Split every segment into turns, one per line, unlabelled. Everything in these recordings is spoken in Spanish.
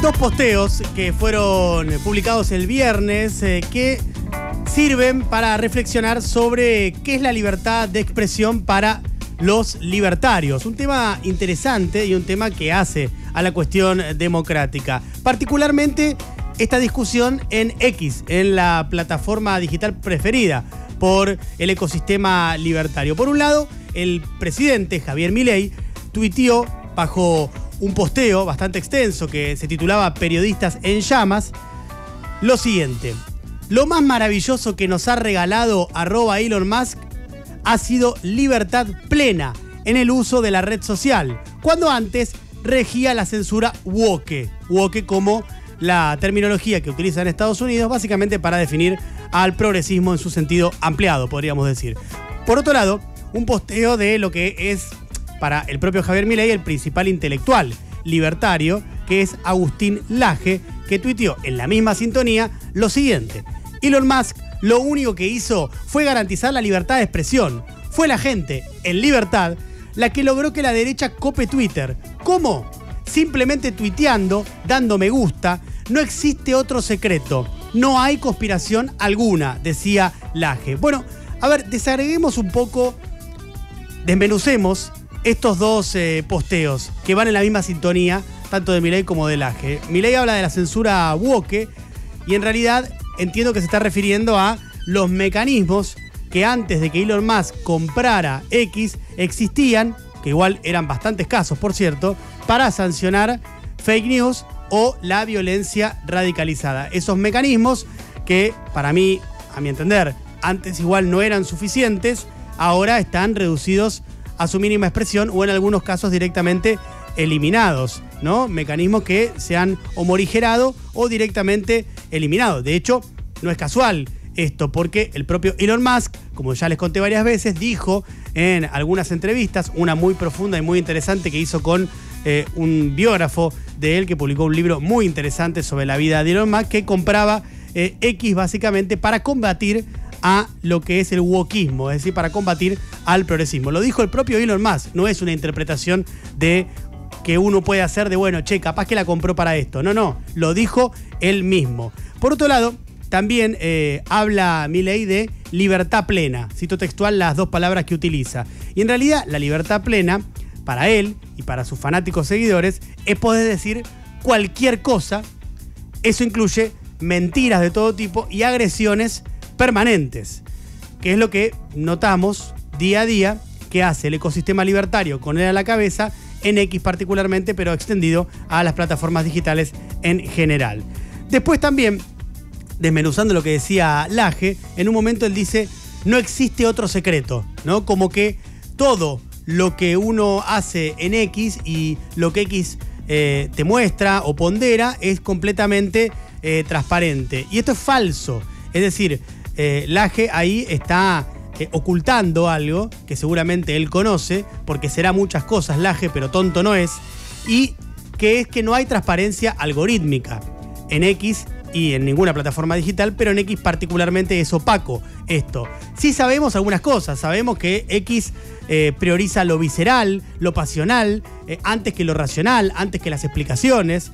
dos posteos que fueron publicados el viernes eh, que sirven para reflexionar sobre qué es la libertad de expresión para los libertarios. Un tema interesante y un tema que hace a la cuestión democrática. Particularmente esta discusión en X, en la plataforma digital preferida por el ecosistema libertario. Por un lado, el presidente Javier Milei tuiteó bajo un posteo bastante extenso que se titulaba Periodistas en llamas, lo siguiente. Lo más maravilloso que nos ha regalado Elon Musk ha sido libertad plena en el uso de la red social, cuando antes regía la censura woke, woke como la terminología que utiliza en Estados Unidos básicamente para definir al progresismo en su sentido ampliado, podríamos decir. Por otro lado, un posteo de lo que es para el propio Javier Milei el principal intelectual libertario, que es Agustín Laje, que tuiteó en la misma sintonía lo siguiente. Elon Musk lo único que hizo fue garantizar la libertad de expresión. Fue la gente, en libertad, la que logró que la derecha cope Twitter. ¿Cómo? Simplemente tuiteando, dando me gusta. No existe otro secreto. No hay conspiración alguna, decía Laje. Bueno, a ver, desagreguemos un poco, desmenucemos estos dos eh, posteos que van en la misma sintonía, tanto de Milei como de Laje. Milei habla de la censura woke y en realidad entiendo que se está refiriendo a los mecanismos que antes de que Elon Musk comprara X existían, que igual eran bastantes casos, por cierto, para sancionar fake news o la violencia radicalizada. Esos mecanismos que para mí, a mi entender, antes igual no eran suficientes, ahora están reducidos a su mínima expresión o en algunos casos directamente eliminados, ¿no? Mecanismos que se han o o directamente eliminados. De hecho, no es casual esto, porque el propio Elon Musk, como ya les conté varias veces, dijo en algunas entrevistas, una muy profunda y muy interesante que hizo con eh, un biógrafo de él que publicó un libro muy interesante sobre la vida de Elon Musk, que compraba eh, X básicamente para combatir a lo que es el wokismo, es decir, para combatir al progresismo. Lo dijo el propio Elon Musk, no es una interpretación de que uno puede hacer de, bueno, che, capaz que la compró para esto. No, no, lo dijo él mismo. Por otro lado, también eh, habla ley de libertad plena. Cito textual las dos palabras que utiliza. Y en realidad, la libertad plena, para él y para sus fanáticos seguidores, es poder decir cualquier cosa. Eso incluye mentiras de todo tipo y agresiones permanentes, que es lo que notamos día a día que hace el ecosistema libertario con él a la cabeza, en X particularmente, pero extendido a las plataformas digitales en general. Después también, desmenuzando lo que decía Laje, en un momento él dice, no existe otro secreto, ¿no? Como que todo lo que uno hace en X y lo que X eh, te muestra o pondera es completamente eh, transparente. Y esto es falso. Es decir, eh, Laje ahí está eh, ocultando algo que seguramente él conoce, porque será muchas cosas Laje, pero tonto no es, y que es que no hay transparencia algorítmica en X y en ninguna plataforma digital, pero en X particularmente es opaco esto. Sí sabemos algunas cosas, sabemos que X eh, prioriza lo visceral, lo pasional, antes que lo racional, antes que las explicaciones.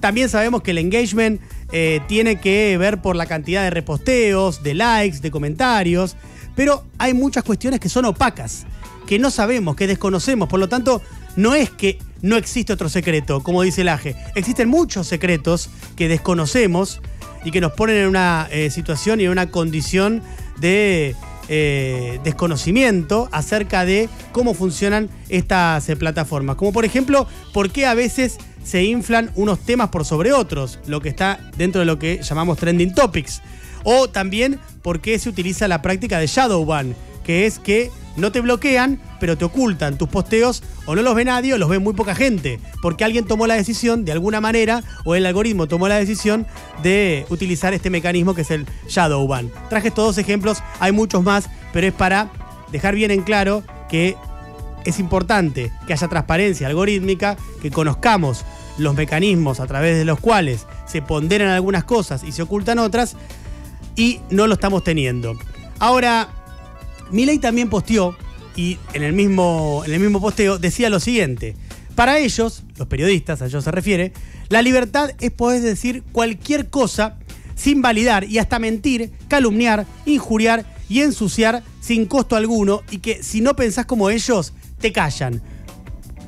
También sabemos que el engagement eh, tiene que ver por la cantidad de reposteos, de likes, de comentarios, pero hay muchas cuestiones que son opacas, que no sabemos, que desconocemos, por lo tanto, no es que no existe otro secreto, como dice el AGE, existen muchos secretos que desconocemos y que nos ponen en una eh, situación y en una condición de eh, desconocimiento acerca de cómo funcionan estas plataformas. Como por ejemplo, por qué a veces se inflan unos temas por sobre otros, lo que está dentro de lo que llamamos trending topics. O también por qué se utiliza la práctica de shadow ban, que es que no te bloquean, pero te ocultan tus posteos o no los ve nadie o los ve muy poca gente, porque alguien tomó la decisión de alguna manera o el algoritmo tomó la decisión de utilizar este mecanismo que es el shadow ban. Traje estos dos ejemplos, hay muchos más, pero es para dejar bien en claro que es importante que haya transparencia algorítmica, que conozcamos los mecanismos a través de los cuales se ponderan algunas cosas y se ocultan otras, y no lo estamos teniendo. Ahora, Milei también posteó, y en el, mismo, en el mismo posteo decía lo siguiente, Para ellos, los periodistas, a ellos se refiere, la libertad es poder decir cualquier cosa sin validar y hasta mentir, calumniar, injuriar y ensuciar sin costo alguno y que si no pensás como ellos, te callan.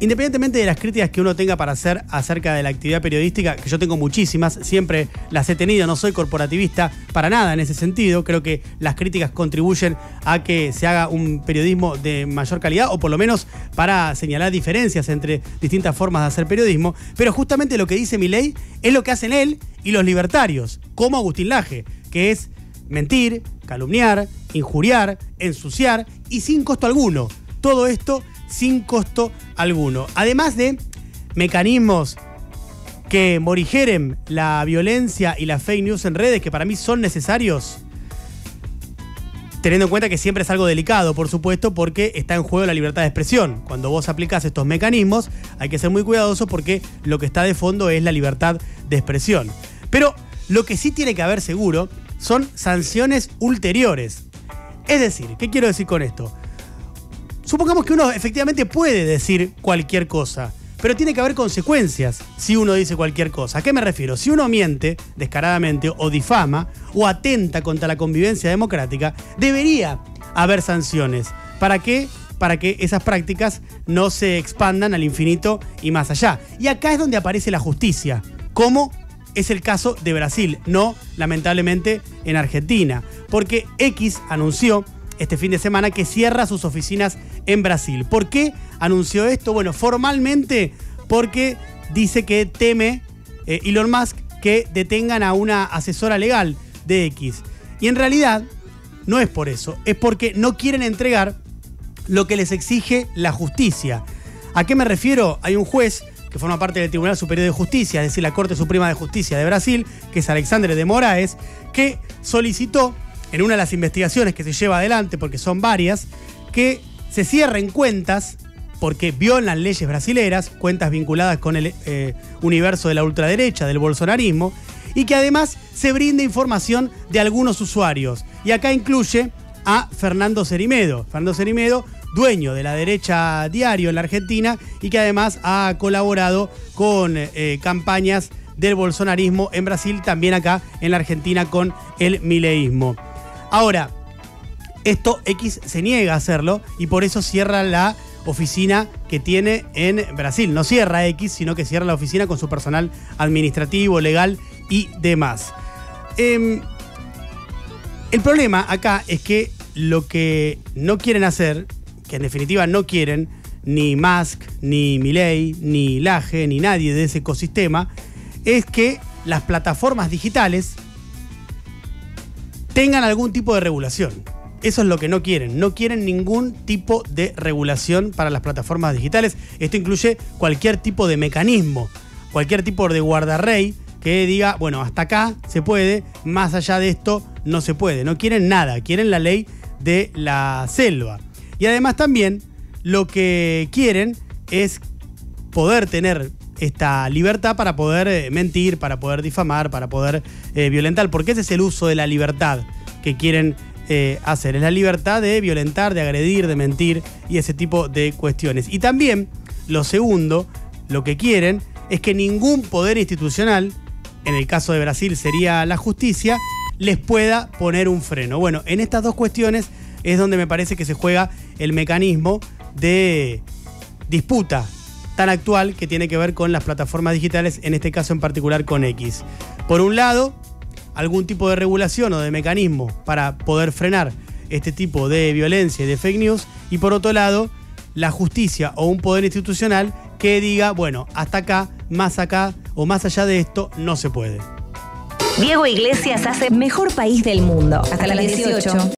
Independientemente de las críticas que uno tenga para hacer acerca de la actividad periodística, que yo tengo muchísimas, siempre las he tenido, no soy corporativista para nada en ese sentido, creo que las críticas contribuyen a que se haga un periodismo de mayor calidad o por lo menos para señalar diferencias entre distintas formas de hacer periodismo, pero justamente lo que dice mi ley es lo que hacen él y los libertarios, como Agustín Laje, que es mentir, calumniar, injuriar, ensuciar y sin costo alguno. Todo esto sin costo alguno. Además de mecanismos que morigeren la violencia y la fake news en redes, que para mí son necesarios, teniendo en cuenta que siempre es algo delicado, por supuesto, porque está en juego la libertad de expresión. Cuando vos aplicás estos mecanismos, hay que ser muy cuidadoso porque lo que está de fondo es la libertad de expresión. Pero lo que sí tiene que haber seguro son sanciones ulteriores. Es decir, ¿qué quiero decir con esto? Supongamos que uno efectivamente puede decir cualquier cosa, pero tiene que haber consecuencias si uno dice cualquier cosa. ¿A qué me refiero? Si uno miente descaradamente o difama o atenta contra la convivencia democrática, debería haber sanciones. ¿Para qué? Para que esas prácticas no se expandan al infinito y más allá. Y acá es donde aparece la justicia, como es el caso de Brasil, no lamentablemente en Argentina, porque X anunció este fin de semana que cierra sus oficinas en Brasil. ¿Por qué anunció esto? Bueno, formalmente porque dice que teme eh, Elon Musk que detengan a una asesora legal de X. Y en realidad no es por eso, es porque no quieren entregar lo que les exige la justicia. ¿A qué me refiero? Hay un juez que forma parte del Tribunal Superior de Justicia, es decir, la Corte Suprema de Justicia de Brasil, que es Alexandre de Moraes, que solicitó en una de las investigaciones que se lleva adelante, porque son varias, que se cierren cuentas porque violan leyes brasileras, cuentas vinculadas con el eh, universo de la ultraderecha, del bolsonarismo, y que además se brinde información de algunos usuarios. Y acá incluye a Fernando Cerimedo. Fernando Cerimedo, dueño de la derecha diario en la Argentina y que además ha colaborado con eh, campañas del bolsonarismo en Brasil, también acá en la Argentina con el mileísmo. Ahora, esto X se niega a hacerlo y por eso cierra la oficina que tiene en Brasil. No cierra X, sino que cierra la oficina con su personal administrativo, legal y demás. Em, el problema acá es que lo que no quieren hacer, que en definitiva no quieren, ni Musk, ni Milley, ni Laje, ni nadie de ese ecosistema, es que las plataformas digitales tengan algún tipo de regulación. Eso es lo que no quieren. No quieren ningún tipo de regulación para las plataformas digitales. Esto incluye cualquier tipo de mecanismo, cualquier tipo de guardarrey que diga, bueno, hasta acá se puede, más allá de esto no se puede. No quieren nada, quieren la ley de la selva. Y además también lo que quieren es poder tener esta libertad para poder eh, mentir, para poder difamar, para poder eh, violentar, porque ese es el uso de la libertad que quieren eh, hacer. Es la libertad de violentar, de agredir, de mentir y ese tipo de cuestiones. Y también, lo segundo, lo que quieren es que ningún poder institucional, en el caso de Brasil sería la justicia, les pueda poner un freno. Bueno, en estas dos cuestiones es donde me parece que se juega el mecanismo de disputa tan actual que tiene que ver con las plataformas digitales, en este caso en particular con X. Por un lado, algún tipo de regulación o de mecanismo para poder frenar este tipo de violencia y de fake news, y por otro lado, la justicia o un poder institucional que diga, bueno, hasta acá, más acá o más allá de esto, no se puede.
Diego Iglesias hace Mejor País del Mundo. Hasta las 18.